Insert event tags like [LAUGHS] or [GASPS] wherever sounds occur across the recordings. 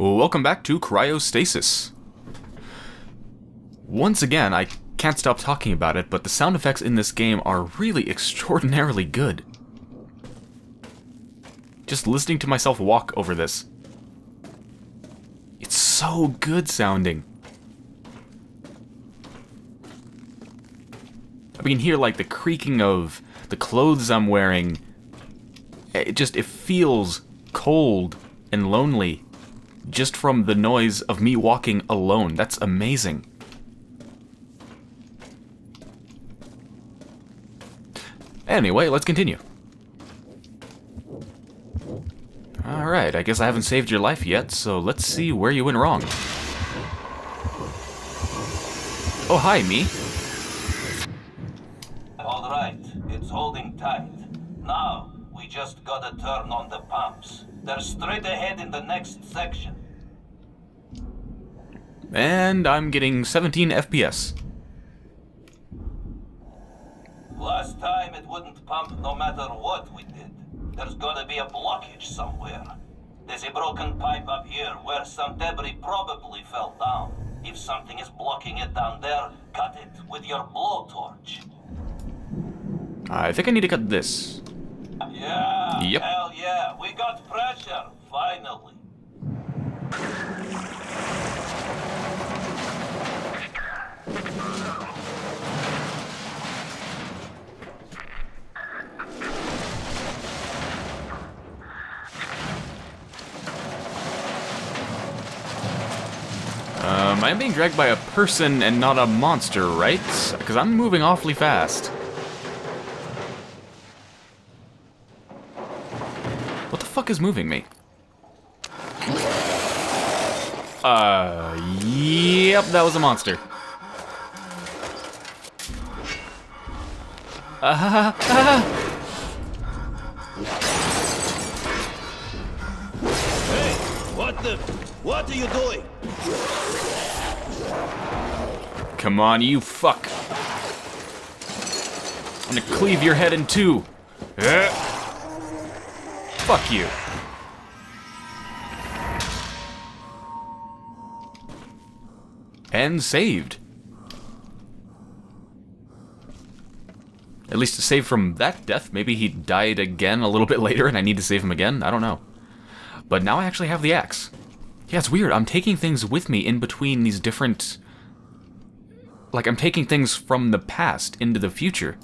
Welcome back to Cryostasis. Once again, I can't stop talking about it, but the sound effects in this game are really [LAUGHS] extraordinarily good. Just listening to myself walk over this. It's so good sounding. I can hear like the creaking of the clothes I'm wearing. It just, it feels cold and lonely just from the noise of me walking alone. That's amazing. Anyway, let's continue. Alright, I guess I haven't saved your life yet, so let's see where you went wrong. Oh, hi, me. Alright, it's holding tight. Now, we just gotta turn on the pumps. They're straight ahead in the next section. And I'm getting 17 FPS. Last time it wouldn't pump no matter what we did. There's gotta be a blockage somewhere. There's a broken pipe up here where some debris probably fell down. If something is blocking it down there, cut it with your blowtorch. I think I need to cut this. Yeah, Yep. hell yeah, we got pressure, finally. Um, I'm being dragged by a person and not a monster, right? Because I'm moving awfully fast. What the fuck is moving me? Uh, yep, that was a monster. Ah, ah, Hey, what the? What are you doing? come on, you fuck. I'm gonna cleave your head in two. Eh. Fuck you. And saved. At least to save from that death. Maybe he died again a little bit [LAUGHS] later and I need to save him again. I don't know. But now I actually have the axe. Yeah, it's weird. I'm taking things with me in between these different... Like, I'm taking things from the past into the future.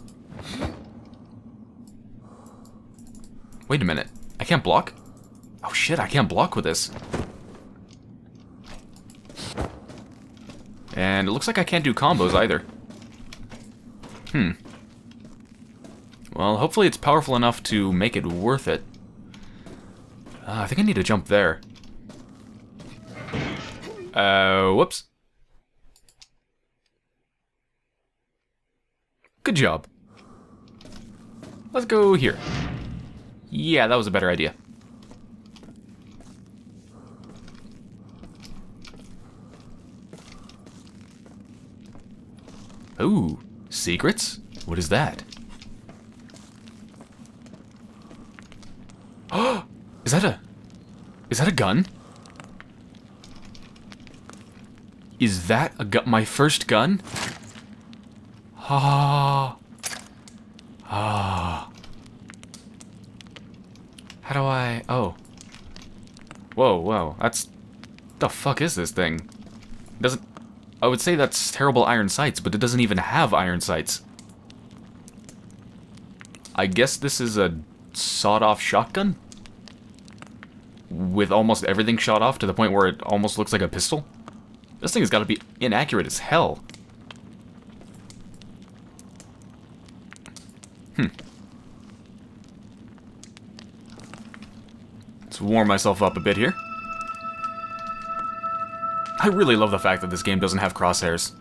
Wait a minute. I can't block? Oh shit, I can't block with this. And it looks like I can't do combos either. Hmm. Well, hopefully it's powerful enough to make it worth it. Uh, I think I need to jump there. Uh, whoops. Good job. Let's go here. Yeah, that was a better idea. Ooh, secrets? What is that? [GASPS] Is that a... Is that a gun? Is that a gun? My first gun? Ah. Ah. How do I... Oh. Whoa, whoa. That's... The fuck is this thing? Doesn't... I would say that's terrible iron sights, but it doesn't even have iron sights. I guess this is a sawed-off shotgun? With almost everything shot off to the point where it almost looks like a pistol? This thing has got to be inaccurate as hell. Let's warm myself up a bit here. I really love the fact that this game doesn't have crosshairs.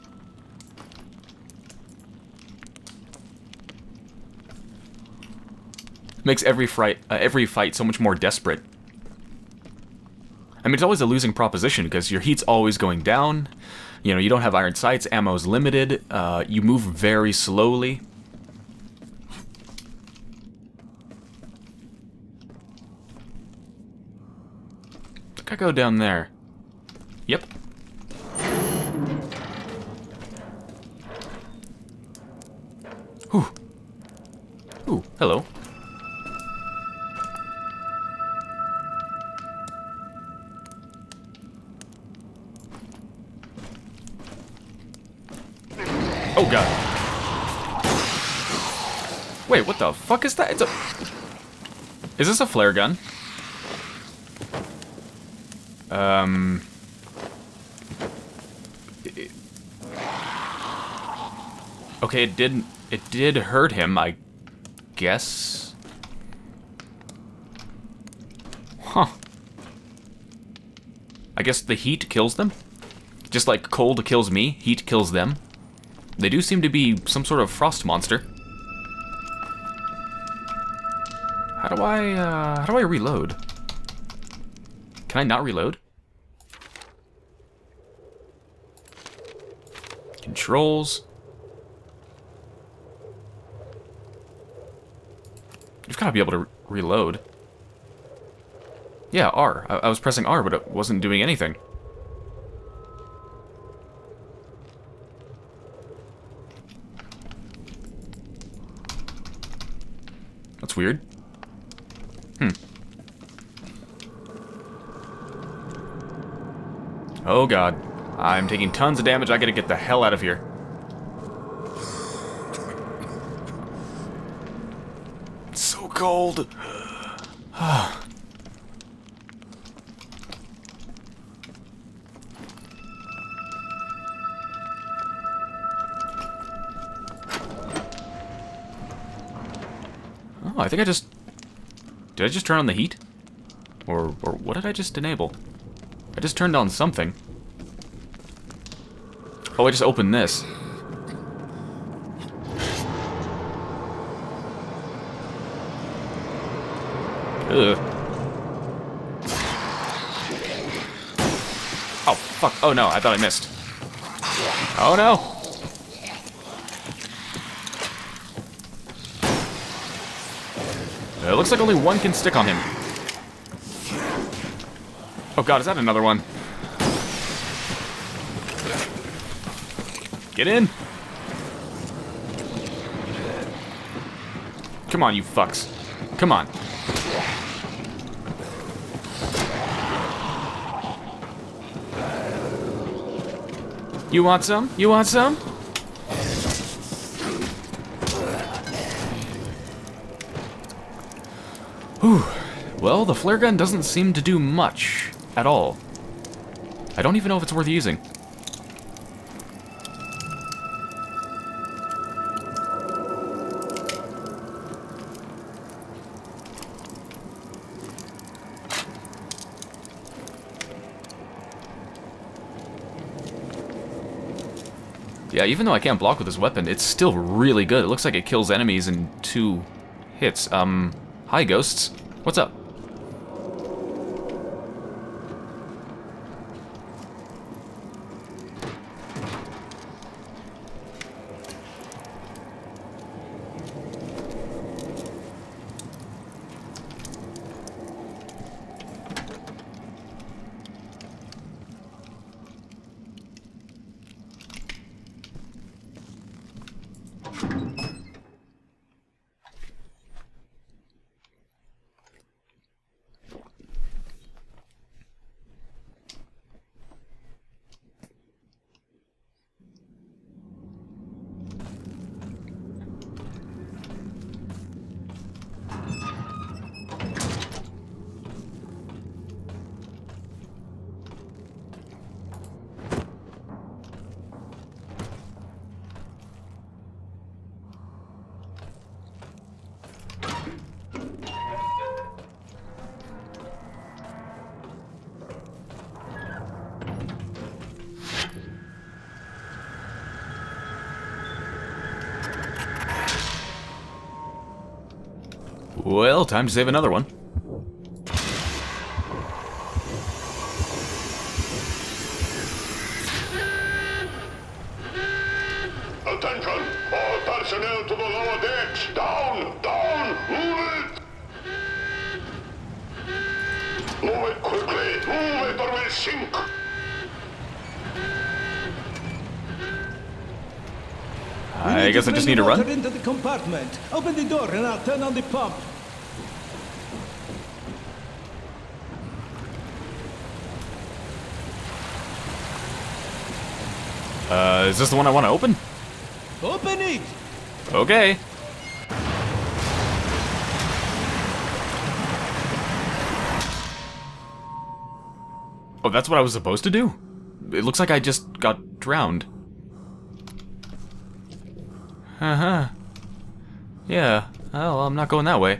Makes every fight, uh, every fight so much more desperate. I mean, it's always a losing proposition because your heat's always going down. You know, you don't have iron sights, ammo's limited, uh, you move very slowly. I go down there. Yep. Whew. Ooh, hello. Oh god. Wait, what the fuck is that? It's a... Is this a flare gun? Um... It- Okay, it didn't... It did hurt him, I guess. Huh. I guess the heat kills them? Just like cold kills me, heat kills them. They do seem to be some sort of frost monster. How do I, uh, how do I reload? Can I not reload? Controls. You've got to be able to re reload. Yeah, R. I, I was pressing R, but it wasn't doing anything. That's weird. Hmm. Oh god. I'm taking tons of damage. I gotta get the hell out of here. It's so cold. Oh, I think I just... Did I just turn on the heat? Or, or what did I just enable? I just turned on something. Oh, I just opened this. Ugh. Oh, fuck. Oh, no. I thought I missed. Oh, no. Uh, It looks like only one can stick on him. Oh god, is that another one? Get in! Come on, you fucks. Come on. You want some? You want some? Whew. Well, the flare gun doesn't seem to do much at all. I don't even know if it's worth using. Yeah, even though I can't block with this weapon, it's still really good. It looks like it kills enemies in two hits. Um, hi, ghosts. What's up? Time to save another one. Attention! All personnel to the lower decks! Down! Down! Move it! Move it quickly! Move it or we'll sink! I guess I just need to run. Into the compartment. Open the door and I'll turn on the pump. Uh, is this the one I want to open? Open it! Okay. Oh, that's what I was supposed to do? It looks like I just got drowned. Uh-huh. Yeah. Oh, well, I'm not going that way.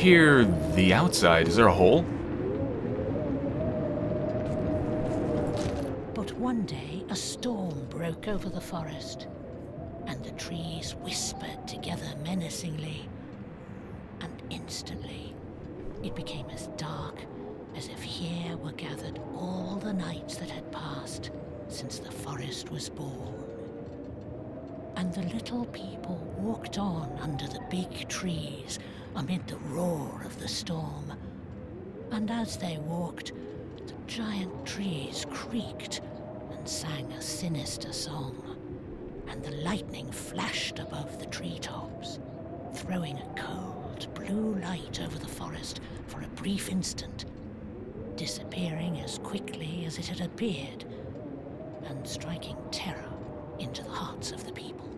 Hear the outside. Is there a hole? But one day a storm broke over the forest, and the trees whispered together menacingly. And instantly, it became as dark as if here were gathered all the nights that had passed since the forest was born. And the little people walked on under the big trees amid the roar of the storm. And as they walked, the giant trees creaked and sang a sinister song. And the lightning flashed above the treetops, throwing a cold blue light over the forest for a brief instant, disappearing as quickly as it had appeared, and striking terror into the hearts of the people.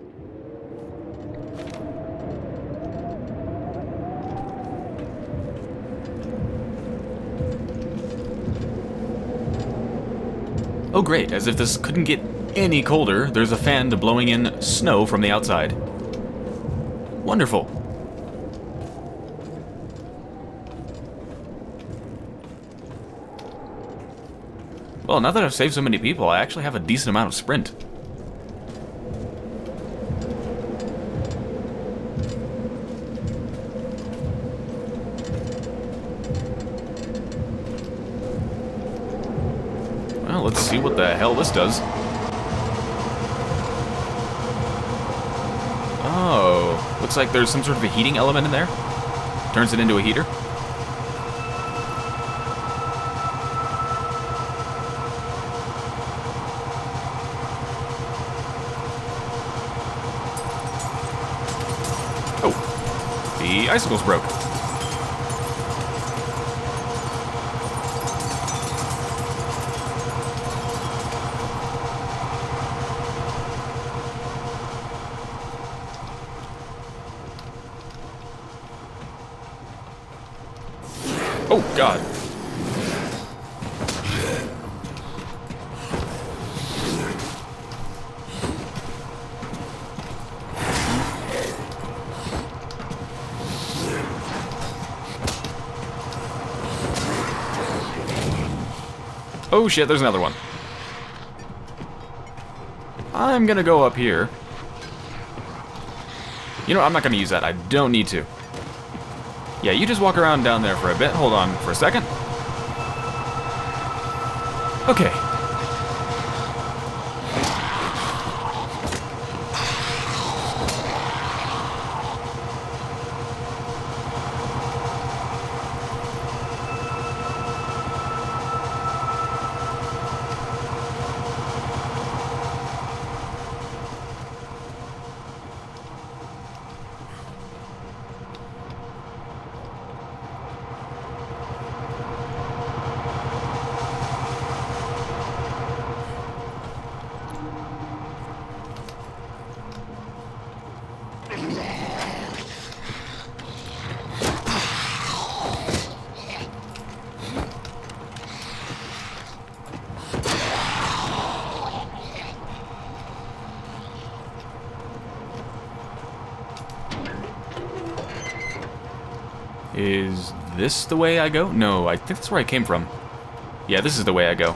Oh great, as if this couldn't get any colder, there's a fan blowing in snow from the outside. Wonderful. Well, now that I've saved so many people, I actually have a decent amount of sprint. Well, let's see what the hell this does. Oh, looks like there's some sort of a heating element in there. Turns it into a heater. Oh, the icicles broke. Oh shit, there's another one. I'm gonna go up here. You know, I'm not gonna use that. I don't need to. Yeah, you just walk around down there for a bit. Hold on for a second. Okay. Is this the way I go? No, I think that's where I came from. Yeah, this is the way I go.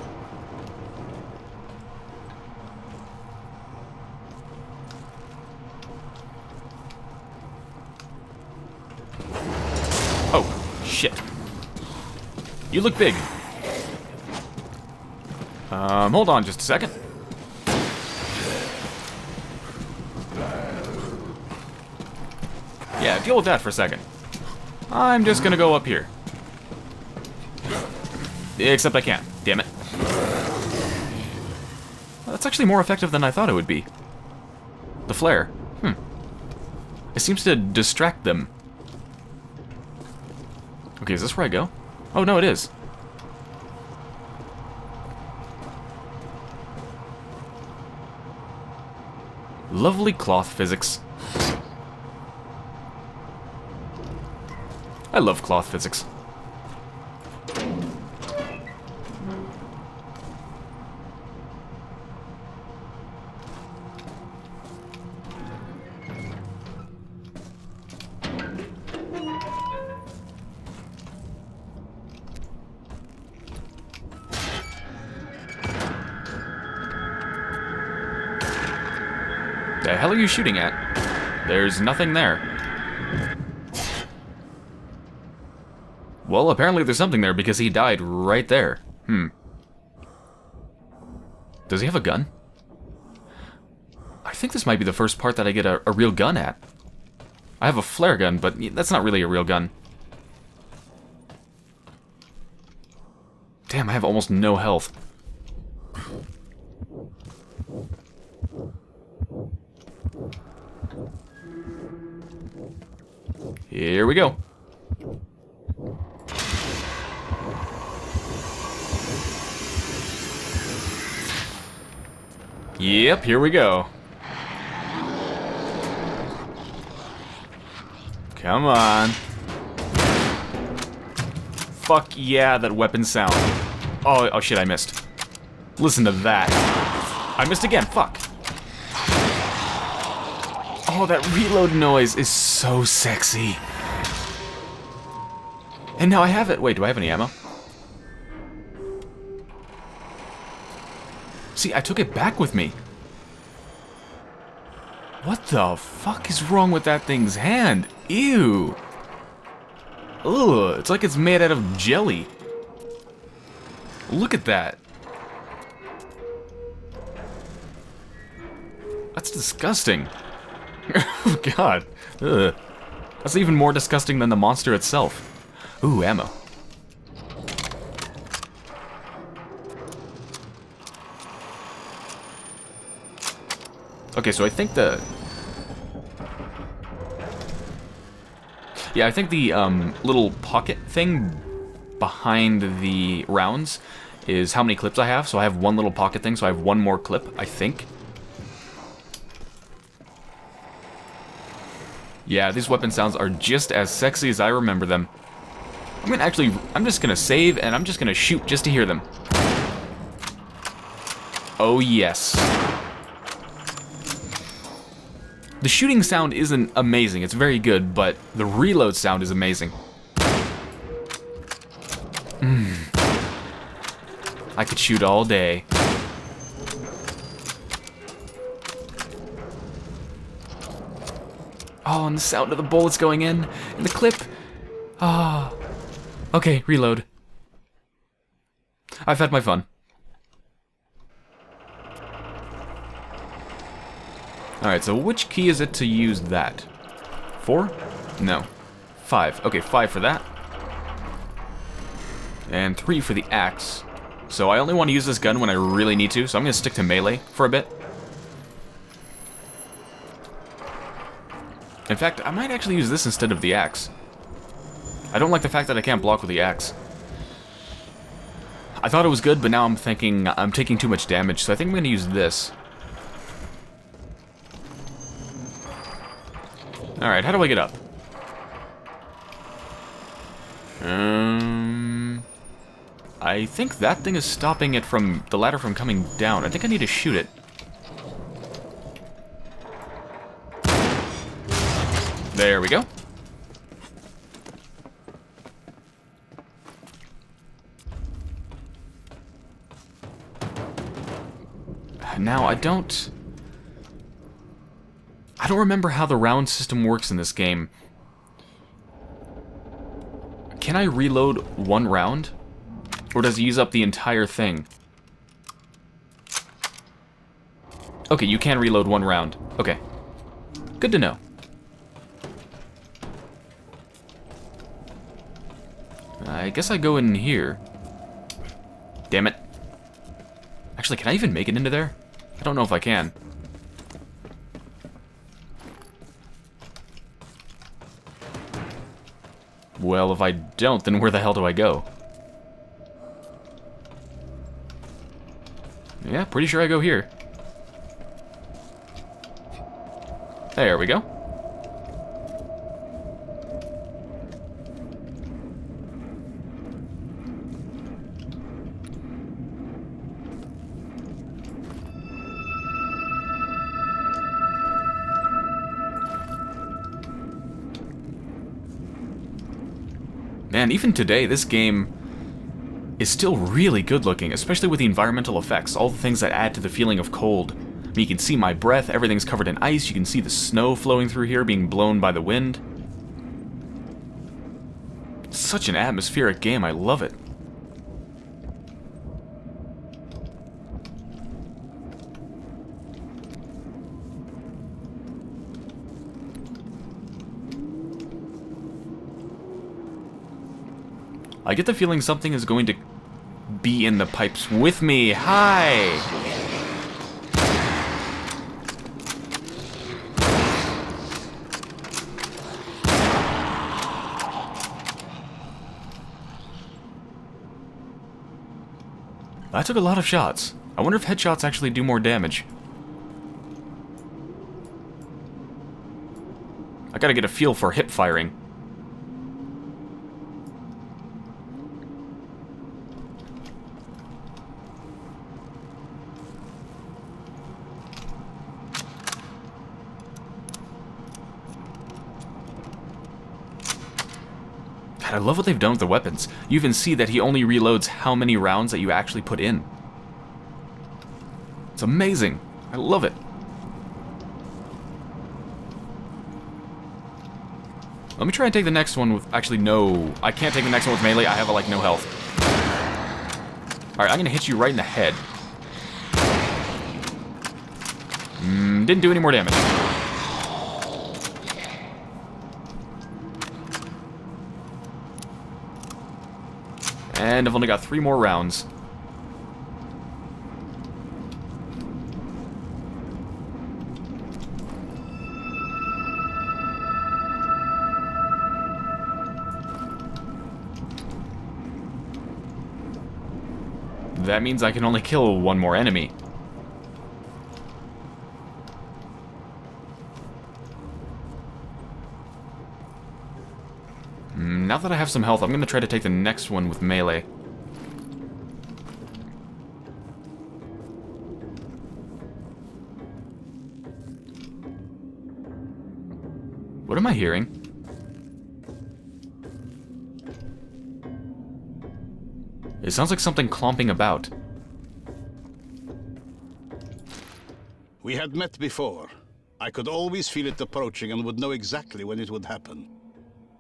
Oh, shit. You look big. Um, hold on just a second. Yeah, deal with that for a second. I'm just gonna go up here. Except I can't. Damn it. That's actually more effective than I thought it would be. The flare. Hmm. It seems to distract them. Okay, is this where I go? Oh, no, it is. Lovely cloth physics. I love cloth physics. The hell are you shooting at? There's nothing there. Well, apparently there's something there because he died right there. Hmm. Does he have a gun? I think this might be the first part that I get a, a real gun at. I have a flare gun, but that's not really a real gun. Damn, I have almost no health. Here we go. Yep, here we go. Come on. Fuck yeah, that weapon sound. Oh, oh shit, I missed. Listen to that. I missed again, fuck. Oh, that reload noise is so sexy. And now I have it. Wait, do I have any ammo? See, I took it back with me. What the fuck is wrong with that thing's hand? Ew. Ugh, it's like it's made out of jelly. Look at that. That's disgusting. [LAUGHS] oh god. Ugh. That's even more disgusting than the monster itself. Ooh, ammo. Okay, so I think the... Yeah, I think the um, little pocket thing behind the rounds is how many clips I have. So I have one little pocket thing, so I have one more clip, I think. Yeah, these weapon sounds are just as sexy as I remember them. I'm gonna actually, I'm just gonna save and I'm just gonna shoot just to hear them. Oh yes. The shooting sound isn't amazing, it's very good, but the reload sound is amazing. Mm. I could shoot all day. Oh, and the sound of the bullets going in, and the clip. Ah. Oh. Okay, reload. I've had my fun. Alright, so which key is it to use that? Four? No. Five. Okay, five for that. And three for the axe. So I only want to use this gun when I really need to, so I'm going to stick to melee for a bit. In fact, I might actually use this instead of the axe. I don't like the fact that I can't block with the axe. I thought it was good, but now I'm thinking I'm taking too much damage, so I think I'm going to use this. Alright, how do I get up? Um... I think that thing is stopping it from... the ladder from coming down. I think I need to shoot it. There we go. Now, I don't... I don't remember how the round system works in this game. Can I reload one round? Or does it use up the entire thing? Okay, you can reload one round. Okay. Good to know. I guess I go in here. Damn it. Actually, can I even make it into there? I don't know if I can. Well, if I don't, then where the hell do I go? Yeah, pretty sure I go here. There we go. Man, even today, this game is still really good looking, especially with the environmental effects, all the things that add to the feeling of cold. I mean, you can see my breath, everything's covered in ice, you can see the snow flowing through here being blown by the wind. Such an atmospheric game, I love it. I get the feeling something is going to be in the pipes with me. Hi! I took a lot of shots. I wonder if headshots actually do more damage. I gotta get a feel for hip firing. I love what they've done with the weapons. You even see that he only reloads how many rounds that you actually put in. It's amazing. I love it. Let me try and take the next one with... Actually, no. I can't take the next one with melee. I have, like, no health. Alright, I'm gonna hit you right in the head. Mm, didn't do any more damage. And I've only got three more rounds. That means I can only kill one more enemy. Now that I have some health, I'm going to try to take the next one with melee. What am I hearing? It sounds like something clomping about. We had met before. I could always feel it approaching and would know exactly when it would happen.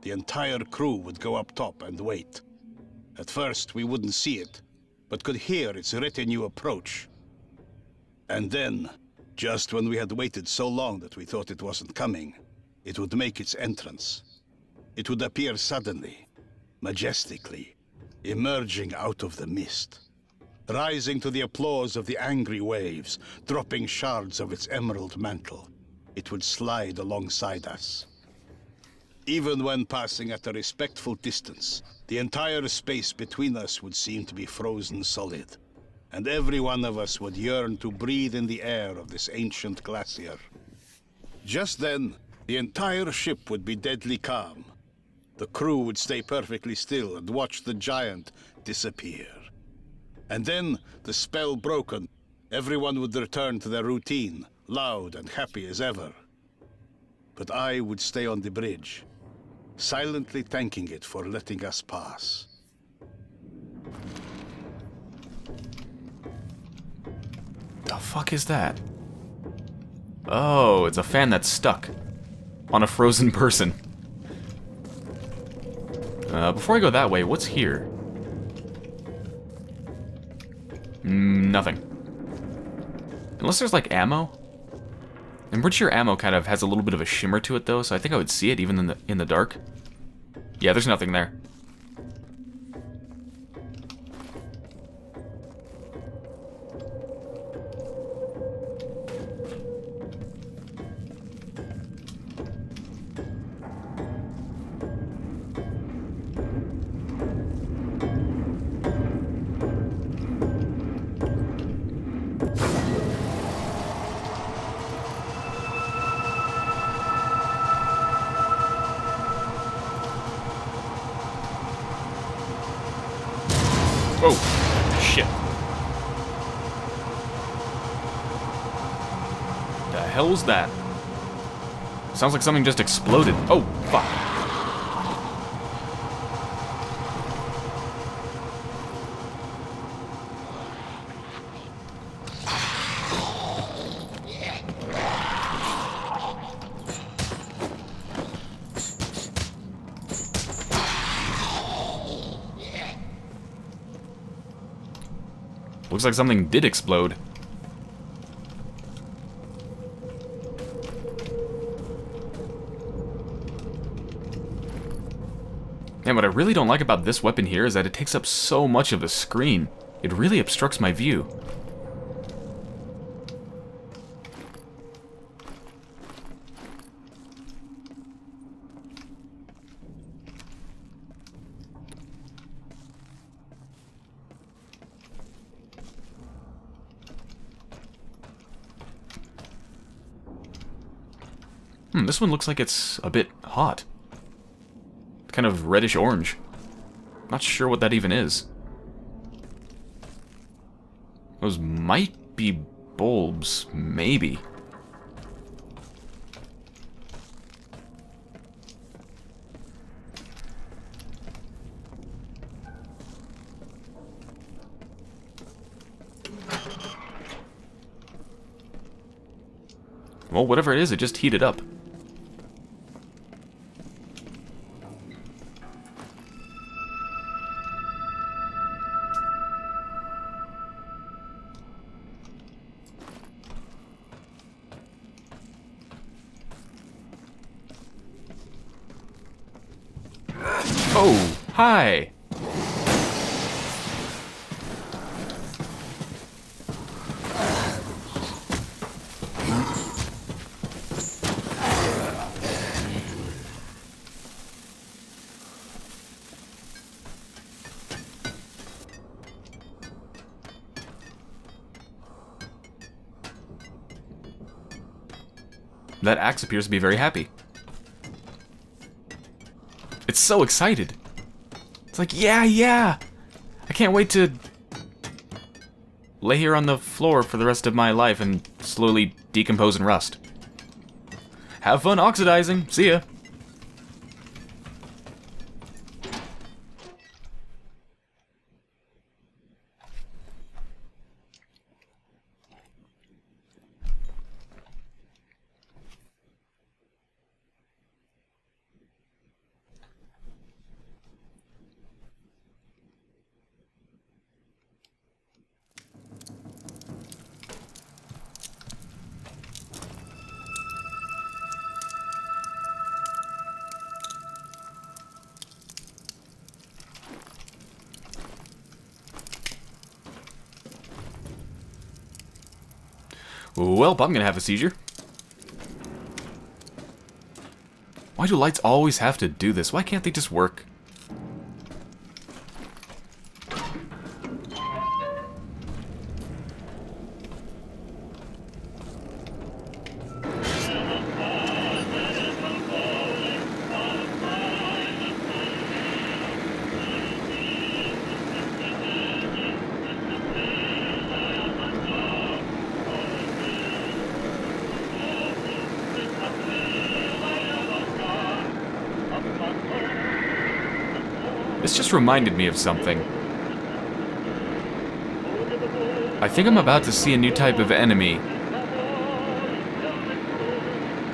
The entire crew would go up top and wait. At first, we wouldn't see it, but could hear its retinue approach. And then, just when we had waited so long that we thought it wasn't coming, it would make its entrance. It would appear suddenly, majestically, emerging out of the mist, rising to the applause of the angry waves, dropping shards of its emerald mantle. It would slide alongside us. Even when passing at a respectful distance, the entire space between us would seem to be frozen solid, and every one of us would yearn to breathe in the air of this ancient glacier. Just then, the entire ship would be deadly calm. The crew would stay perfectly still and watch the giant disappear. And then, the spell broken, everyone would return to their routine, loud and happy as ever. But I would stay on the bridge, silently thanking it for letting us pass. The fuck is that? Oh, it's a fan that's stuck on a frozen person. Uh, before I go that way, what's here? Mm, nothing. Unless there's like ammo. I'm pretty sure ammo kind of has a little bit of a shimmer to it though, so I think I would see it even in the in the dark. Yeah, there's nothing there. Sounds like something just exploded. Oh, fuck. Looks like something did explode. And what I really don't like about this weapon here is that it takes up so much of the screen. It really obstructs my view. Hmm, this one looks like it's a bit hot. Kind of reddish orange. Not sure what that even is. Those might be bulbs, maybe. Well, whatever it is, it just heated up. Axe appears to be very happy. It's so excited. It's like, yeah, yeah. I can't wait to lay here on the floor for the rest of my life and slowly decompose and rust. Have fun oxidizing. See ya. Welp, I'm gonna have a seizure. Why do lights always have to do this? Why can't they just work? Just reminded me of something. I think I'm about to see a new type of enemy.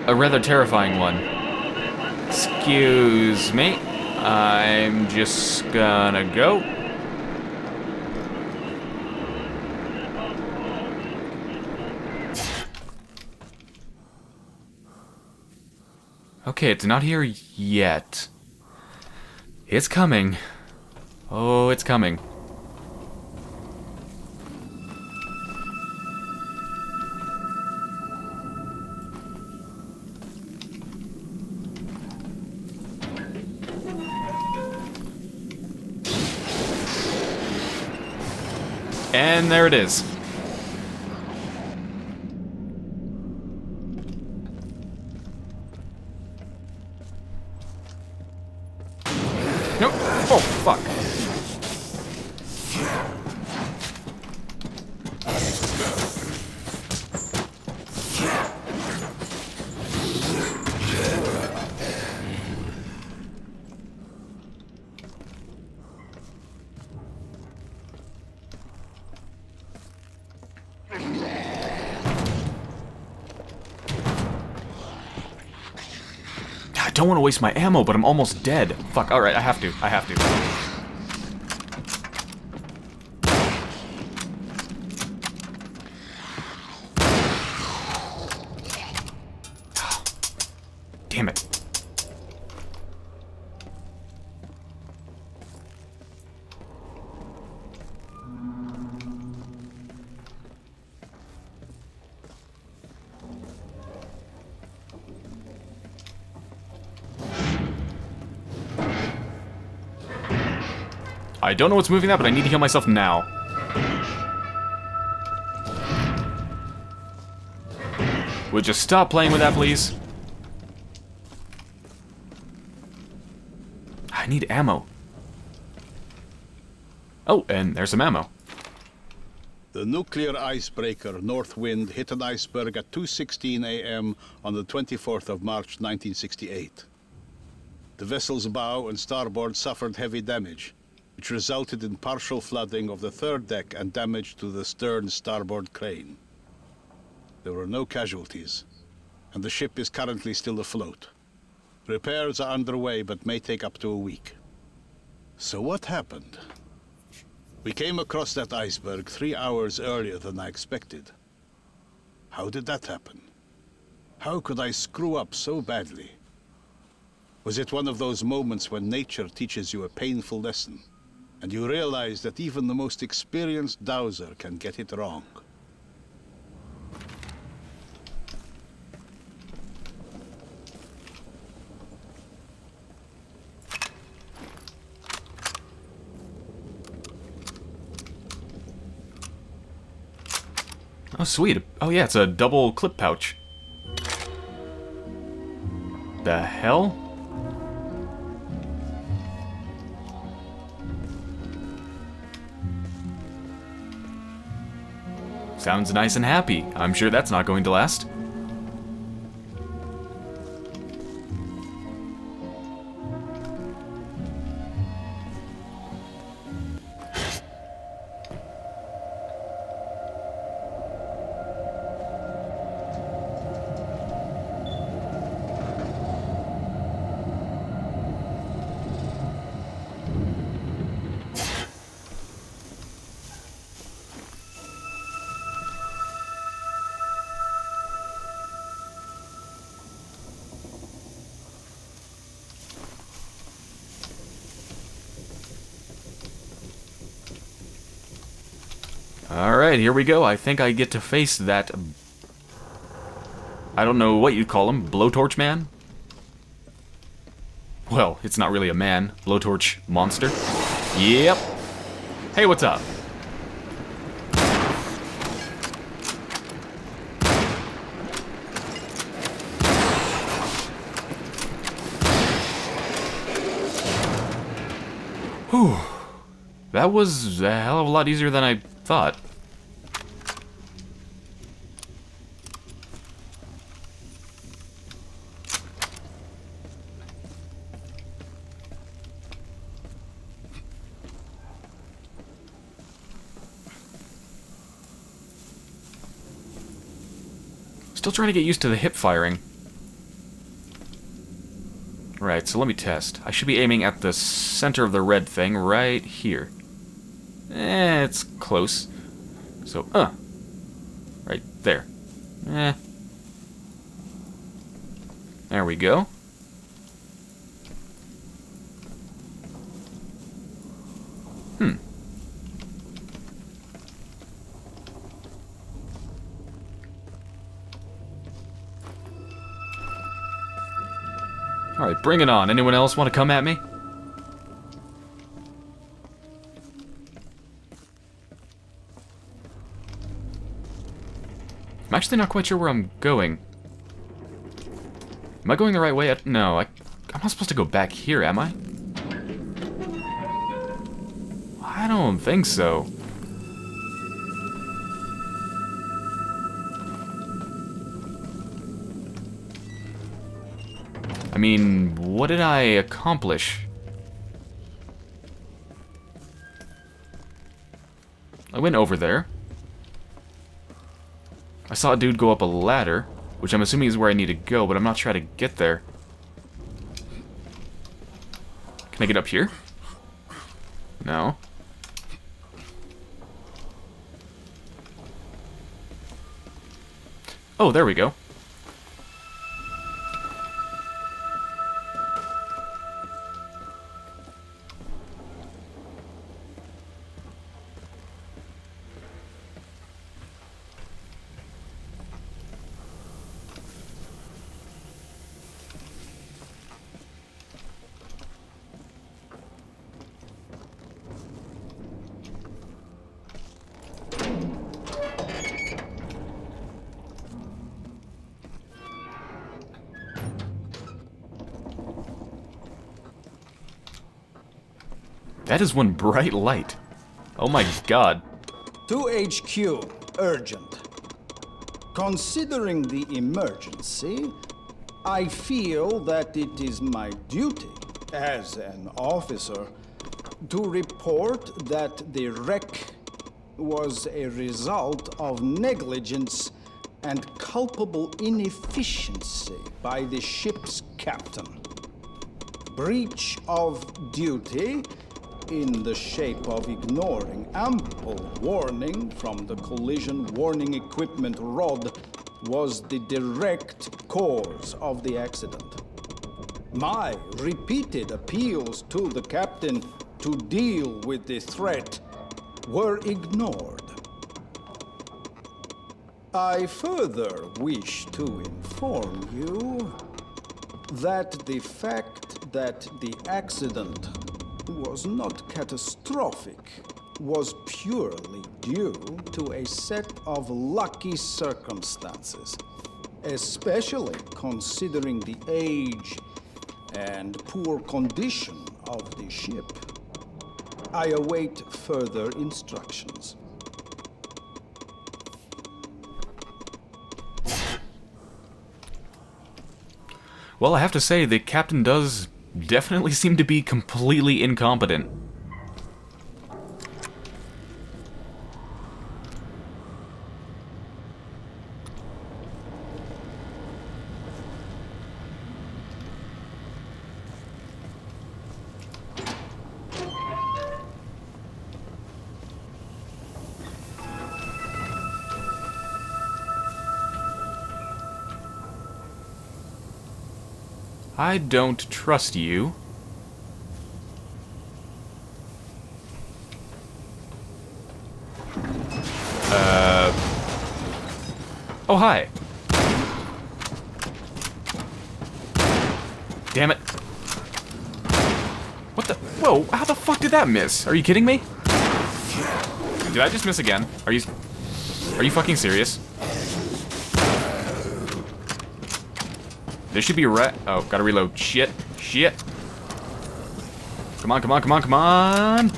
A rather terrifying one. Excuse me. I'm just gonna go. Okay, it's not here yet. It's coming. Oh, it's coming. And there it is. Nope. Oh, fuck. Waste my ammo, but I'm almost dead. Fuck, alright, I have to. I have to. Don't know what's moving that, but I need to heal myself now. Would you stop playing with that, please? I need ammo. Oh, and there's some ammo. The nuclear icebreaker Northwind hit an iceberg at 2.16 a.m. on the 24th of March 1968. The vessel's bow and starboard suffered heavy damage, which resulted in partial flooding of the third deck and damage to the stern starboard crane. There were no casualties, and the ship is currently still afloat. Repairs are underway but may take up to a week. So what happened? We came across that iceberg three hours earlier than I expected. How did that happen? How could I screw up so badly? Was it one of those moments when nature teaches you a painful lesson, and you realize that even the most experienced dowser can get it wrong? Oh, sweet. Oh, yeah, it's a double clip pouch. The hell? Sounds nice and happy. I'm sure that's not going to last. Here we go. I think I get to face that... I don't know what you'd call him. Blowtorch man? Well, it's not really a man. Blowtorch monster. Yep. Hey, what's up? Whew. That was a hell of a lot easier than I thought. Still trying to get used to the hip firing. Right, so let me test. I should be aiming at the center of the red thing right here. Eh, it's close. So, uh. Right there. Eh. There we go. Bring it on. Anyone else want to come at me? I'm actually not quite sure where I'm going. Am I going the right way? No, I, I'm not supposed to go back here, am I? I don't think so. Mean, what did I accomplish? I went over there. I saw a dude go up a ladder, which I'm assuming is where I need to go, but I'm not sure how to get there. Can I get up here? No. Oh, there we go. That is one bright light. Oh my god. To HQ, urgent. Considering the emergency, I feel that it is my duty as an officer to report that the wreck was a result of negligence and culpable inefficiency by the ship's captain. Breach of duty in the shape of ignoring ample warning from the collision warning equipment rod was the direct cause of the accident. My repeated appeals to the captain to deal with the threat were ignored. I further wish to inform you that the fact that the accident was not catastrophic was purely due to a set of lucky circumstances, especially considering the age and poor condition of the ship. I await further instructions. Well, I have to say, the captain does definitely seem to be completely incompetent. I don't trust you. Uh... Oh, hi. Damn it. What the? Whoa, how the fuck did that miss? Are you kidding me? Did I just miss again? Are you... Are you fucking serious? This should be right. Oh, gotta reload. Shit. Shit. Come on, come on, come on, come on!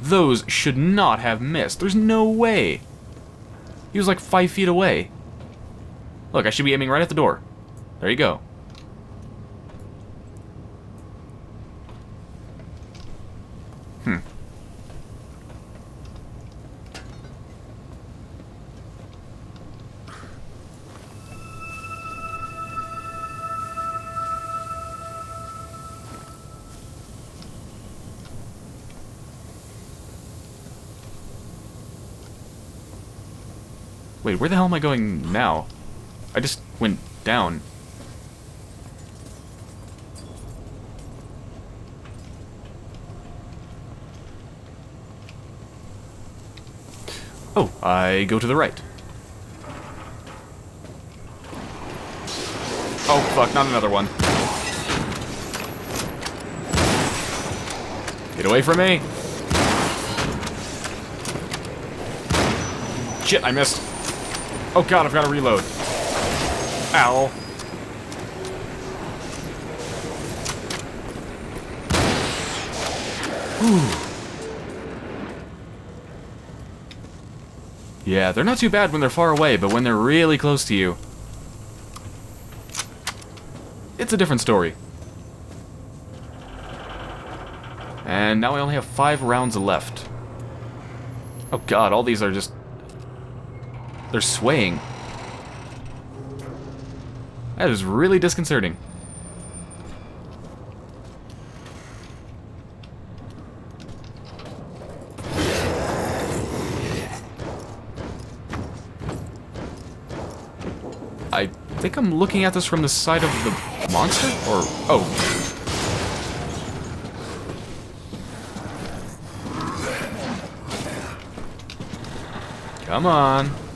Those should not have missed. There's no way. He was like five feet away. Look, I should be aiming right at the door. There you go. Where the hell am I going now? I just went down. Oh, I go to the right. Oh, fuck, not another one. Get away from me! Shit, I missed. Oh god, I've got to reload. Ow. Whew. Yeah, they're not too bad when they're far away, but when they're really close to you... It's a different story. And now I only have five rounds left. Oh god, all these are just they're swaying. That is really disconcerting. I think I'm looking at this from the side of the monster? Or, oh, Come on.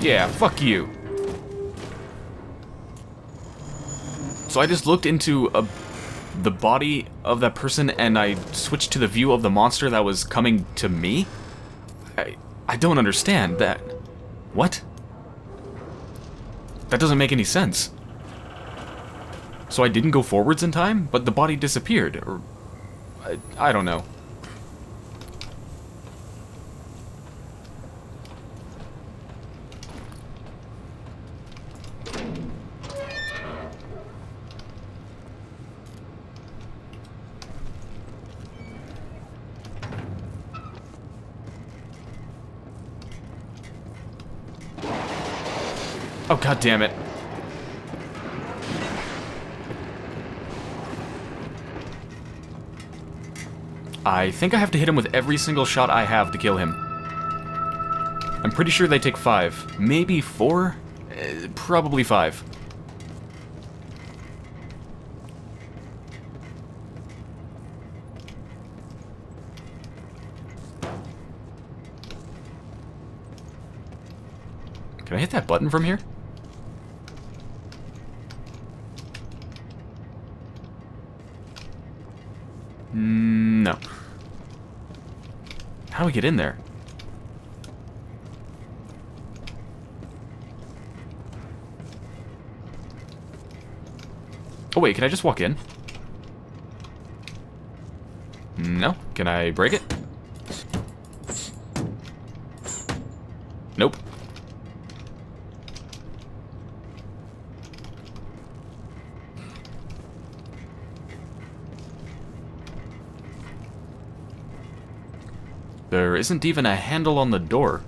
Yeah, fuck you. So I just looked into a, the body of that person and I switched to the view of the monster that was coming to me? I, I don't understand that. What? That doesn't make any sense. So I didn't go forwards in time, but the body disappeared, or... I, I don't know. Oh, god damn it. I think I have to hit him with every single shot I have to kill him. I'm pretty sure they take five. Maybe four? Uh, probably five. Can I hit that button from here? No. How do we get in there? Oh wait, can I just walk in? No. Can I break it? Nope. There isn't even a handle on the door.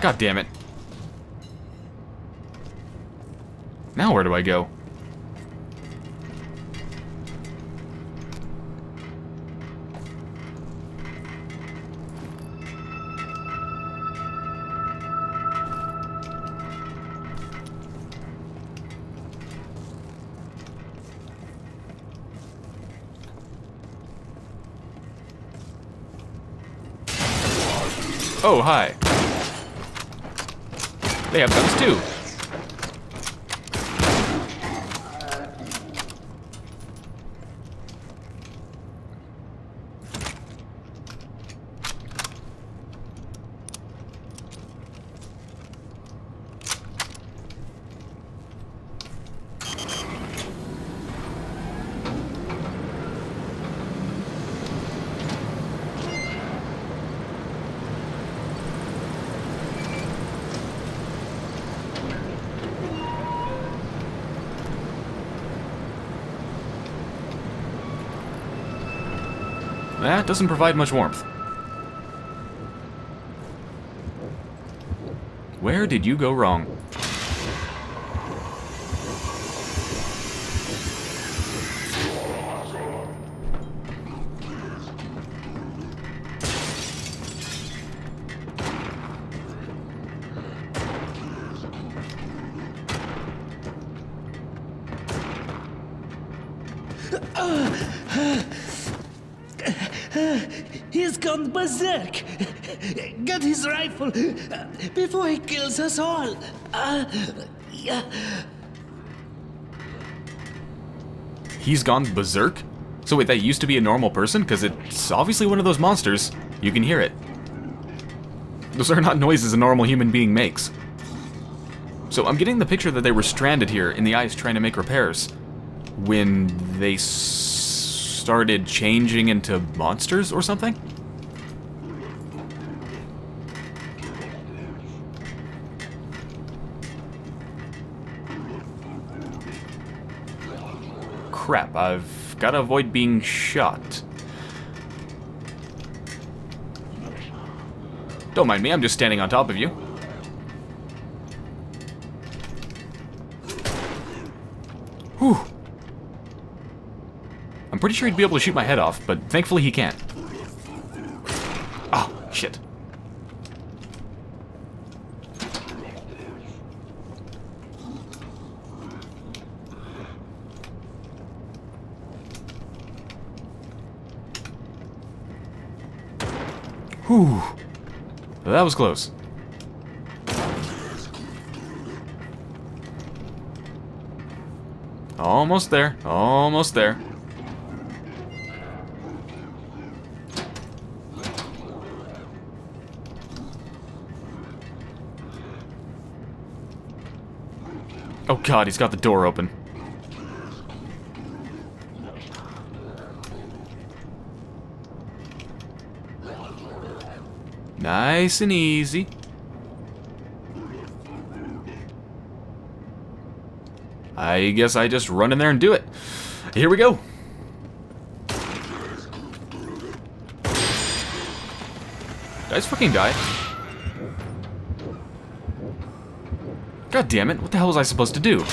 God damn it. Now where do I go? Oh, hi. They have guns too. That doesn't provide much warmth. Where did you go wrong? His rifle before he kills us all. Uh, yeah. He's gone berserk? So wait, that used to be a normal person? Because it's obviously one of those monsters. You can hear it. Those are not noises a normal human being makes. So I'm getting the picture that they were stranded here in the ice trying to make repairs when they started changing into monsters or something? Crap, I've got to avoid being shot. Don't mind me, I'm just standing on top of you. Whew. I'm I'm pretty sure he'd be able to shoot my head off, but thankfully he can't. Oh, shit. Whew. That was close. Almost there. Almost there. Oh god, he's got the door open. Nice and easy. I guess I just run in there and do it. Here we go. Guys fucking die? God damn it, what the hell was I supposed to do?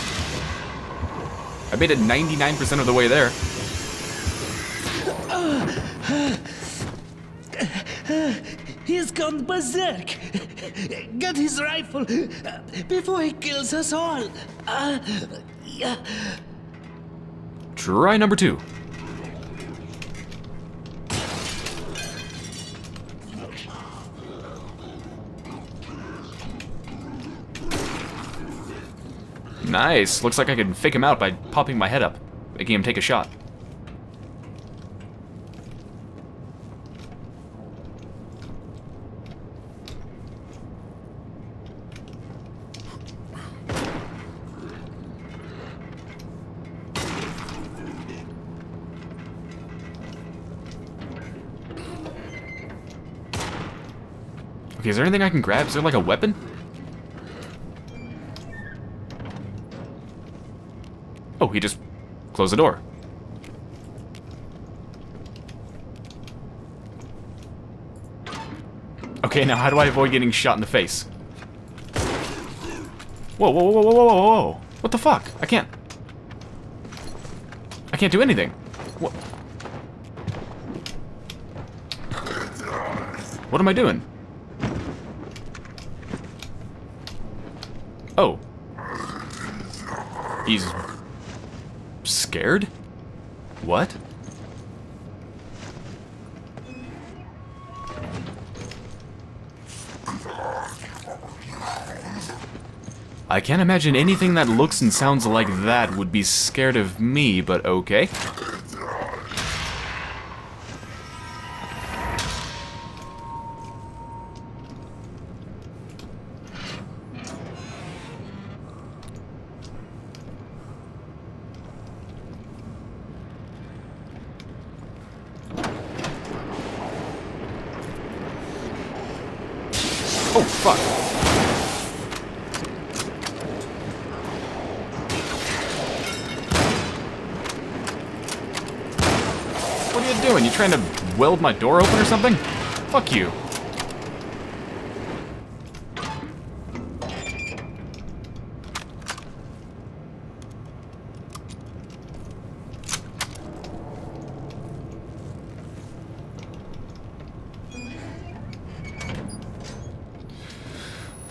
I made it 99% of the way there. He's gone berserk. Get his rifle uh, before he kills us all. Uh, yeah. Try number two. Nice. Looks like I can fake him out by popping my head up, making him take a shot. Okay, is there anything I can grab? Is there like a weapon? Oh, he just closed the door. Okay, now how do I avoid getting shot in the face? Whoa, whoa, whoa, whoa, whoa, whoa, whoa. What the fuck? I can't. I can't do anything. What? What am I doing? Oh. He's scared? What? I can't imagine anything that looks and sounds like that would be scared of me, but okay. Oh, my door open or something? Fuck you.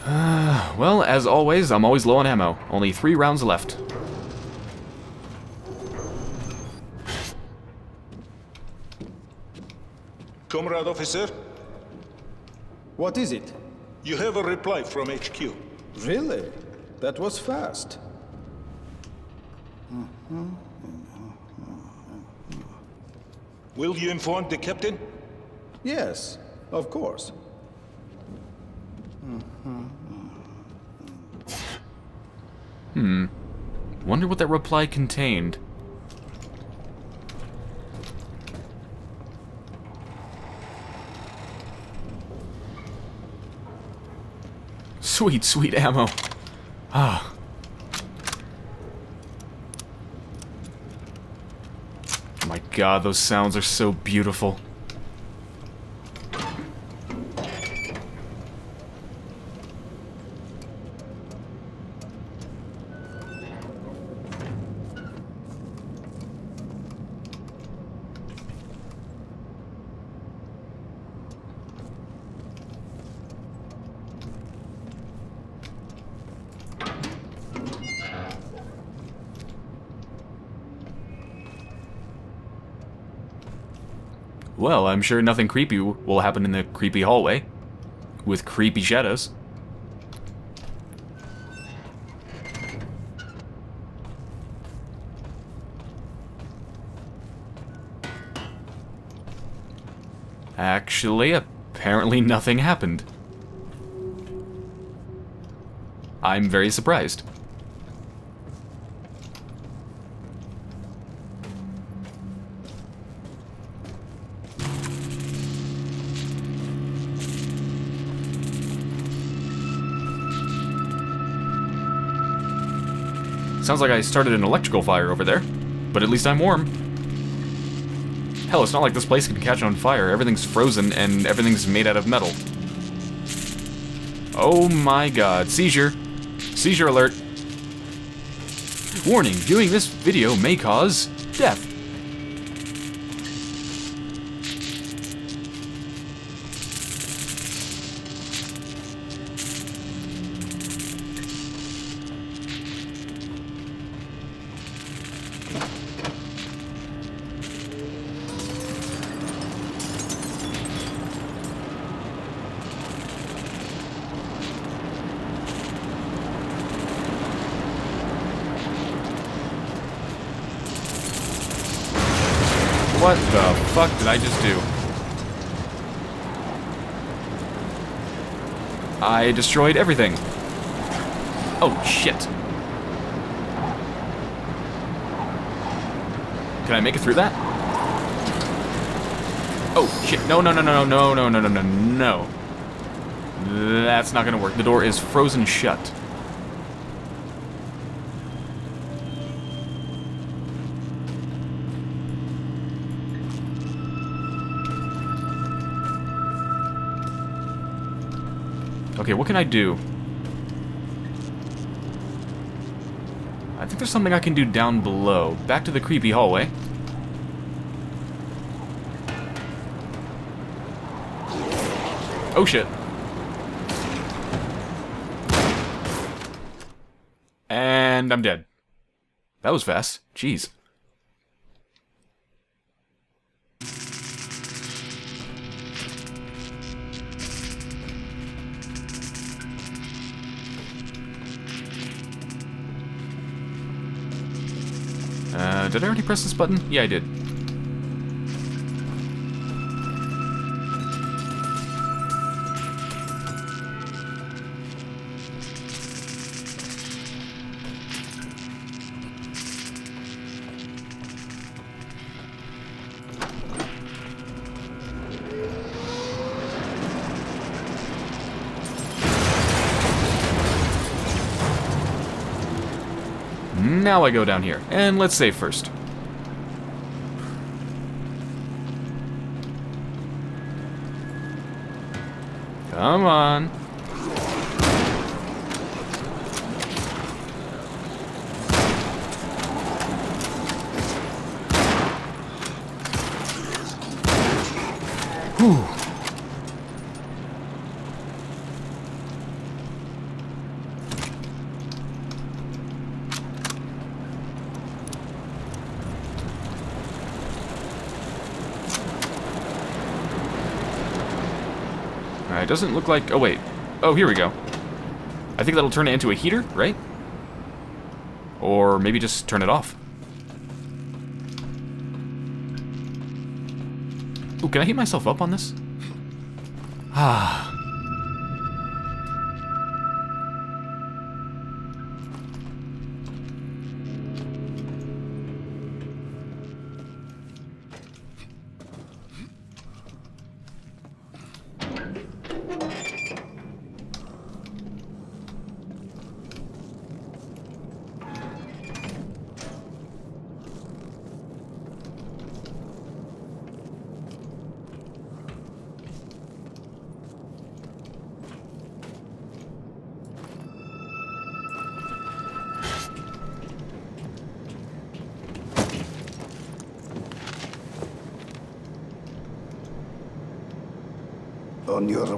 [SIGHS] Well, as always, I'm always low on ammo. Only three rounds left. Officer, What is it? you have a reply from HQ. Really? That was fast. Will you inform the captain? Yes, of course. Hmm. Wonder what that reply contained. Sweet, sweet ammo. Ah. My god, those sounds are so beautiful. Well, I'm sure nothing creepy will happen in the creepy hallway. With creepy shadows. Actually, apparently nothing happened. I'm very surprised. Sounds like I started an electrical fire over there, but at least I'm warm. Hell, it's not like this place can catch on fire. Everything's frozen and everything's made out of metal. Oh my god. Seizure. Seizure alert. Warning, viewing this video may cause death. What the fuck did I just do? I destroyed everything. Oh, shit. Can I make it through that? Oh, shit. No, no, no, no, no, no, no, no, no, no. That's not gonna work. The door is frozen shut. Okay, what can I do? I think there's something I can do down below. Back to the creepy hallway. Oh shit. And I'm dead. That was fast. Jeez. Did I already press this button? Yeah, I did. I go down here, and let's save first. Come on. Whew. Alright, doesn't look like... Oh, wait. Oh, here we go. I think that'll turn it into a heater, right? Or maybe just turn it off. Ooh, can I heat myself up on this? [SIGHS] Ah.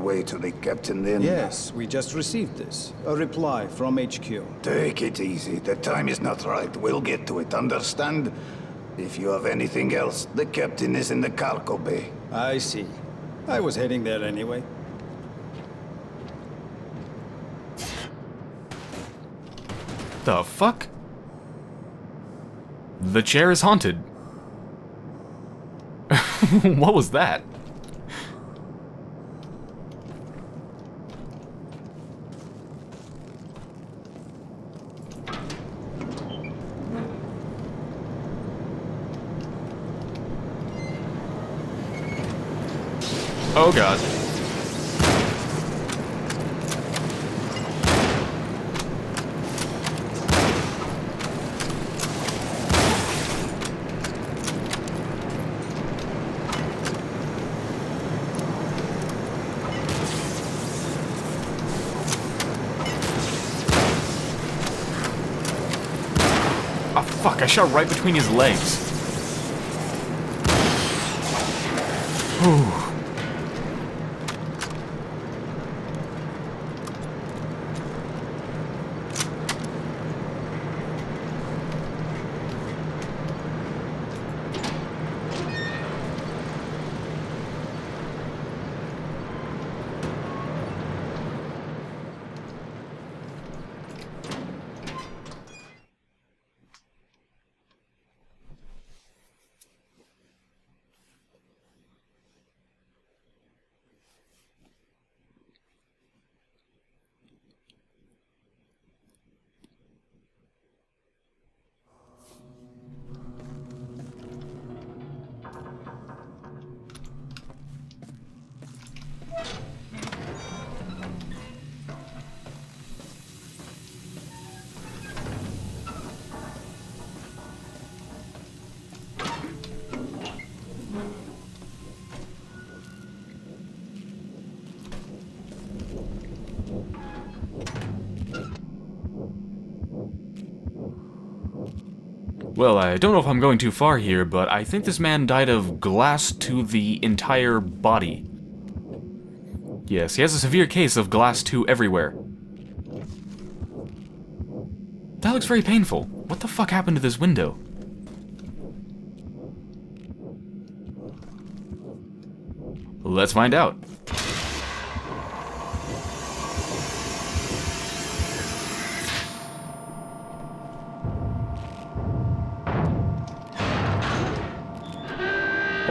Way to the captain then? Yes, we just received this. A reply from HQ. Take it easy. The time is not right. We'll get to it, understand? If you have anything else, the captain is in the cargo bay. I see. I was heading there anyway. The fuck? The chair is haunted. [LAUGHS] what was that? Oh god. Oh fuck, I shot right between his legs. Well, I don't know if I'm going too far here, but I think this man died of glass to the entire body. Yes, he has a severe case of glass to everywhere. That looks very painful. What the fuck happened to this window? Let's find out.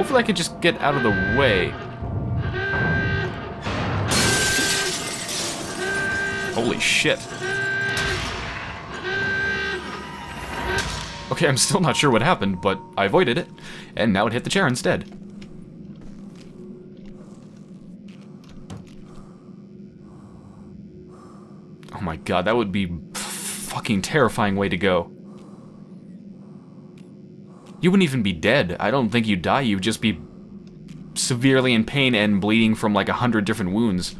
Hopefully I can just get out of the way. Holy shit. Okay, I'm still not sure what happened, but I avoided it, and now it hit the chair instead. Oh my god, that would be fucking terrifying way to go. You wouldn't even be dead. I don't think you'd die, you'd just be severely in pain and bleeding from like a hundred different wounds.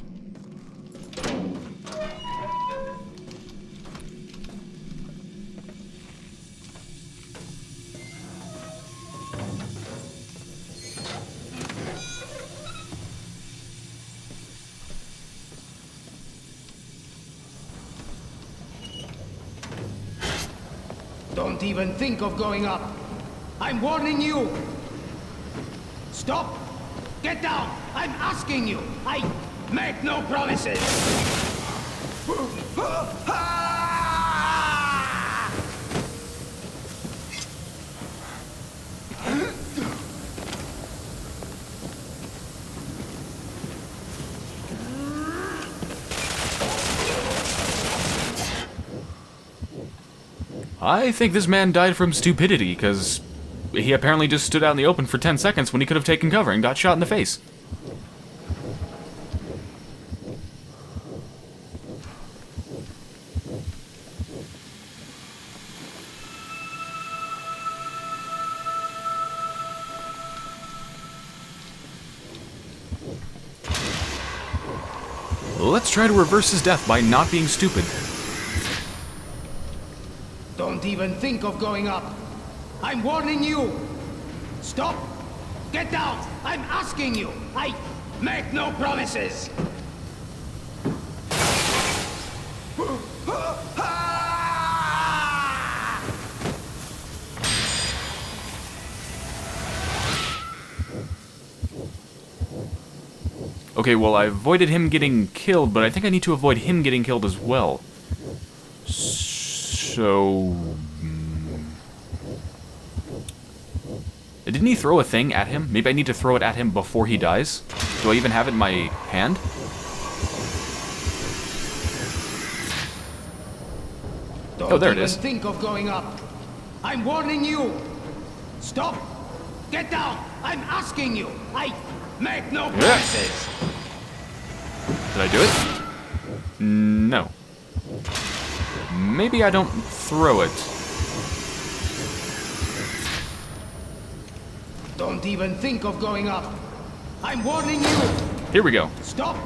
Don't even think of going up. I'm warning you. Stop. Get down. I'm asking you. I make no promises. I think this man died from stupidity, because he apparently just stood out in the open for 10 seconds when he could have taken cover and got shot in the face. Let's try to reverse his death by not being stupid. Don't even think of going up. I'm warning you! Stop! Get down. I'm asking you! I make no promises! Okay, well, I avoided him getting killed, but I think I need to avoid him getting killed as well. So... Didn't he throw a thing at him? Maybe I need to throw it at him before he dies? Do I even have it in my hand? Don't Oh, there it even think of going up. I'm warning you. Stop. Get down. I'm asking you. I make no promises. Did I do it? No. Maybe I don't throw it. Don't even think of going up. I'm warning you. Here we go. Stop.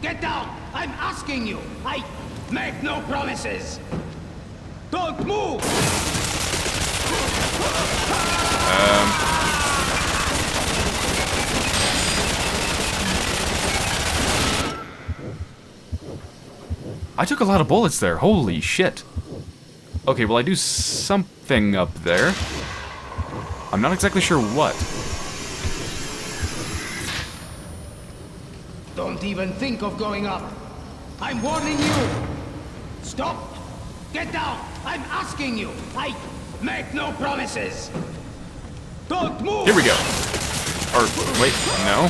Get down. I'm asking you. I make no promises. Don't move. Um... I took a lot of bullets there. Holy shit. Okay, well I do something up there. I'm not exactly sure what. Don't even think of going up. I'm warning you. Stop. Get down. I'm asking you. I make no promises. Don't move. Here we go. Or, wait, no.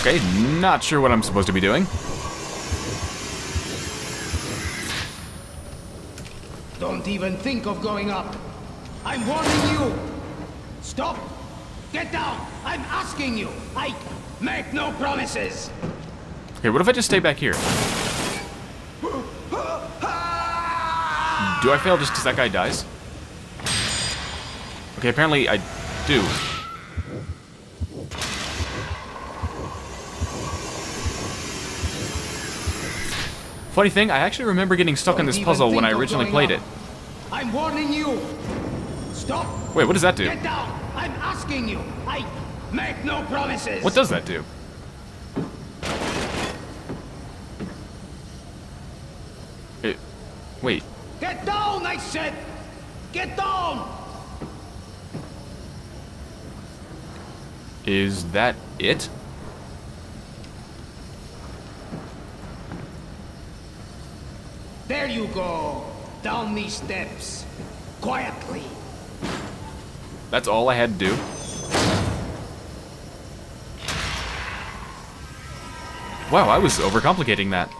Okay, not sure what I'm supposed to be doing. Don't even think of going up. I'm warning you. Stop. Get down. I'm asking you. I make no promises. Okay, what if I just stay back here? Do I fail just because that guy dies? Okay, apparently I do. Funny thing, I actually remember getting stuck in Don't this puzzle when I originally played up. it. I'm warning you. Stop. Wait, what does that do? Get down. I'm asking you. I make no promises. What does that do? It, wait, Get down, I said. Get down. is that it? There you go. Down these steps. Quietly. That's all I had to do? Wow, I was overcomplicating that.